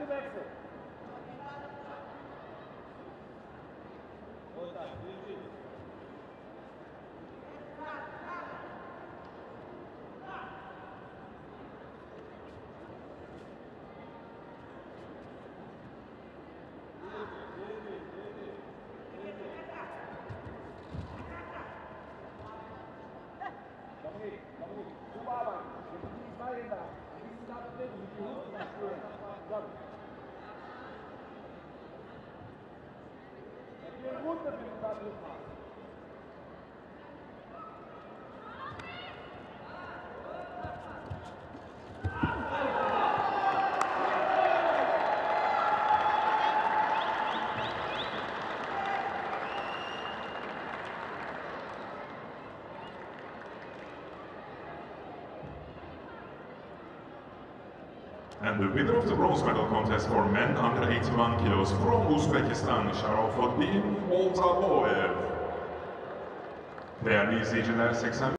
Ölwechsel. Und Bundesliga-Partner. And the winner of the bronze medal contest for men under 81 kilos from Uzbekistan, Sharofiddin Boltaboev. Değerli izleyiciler 80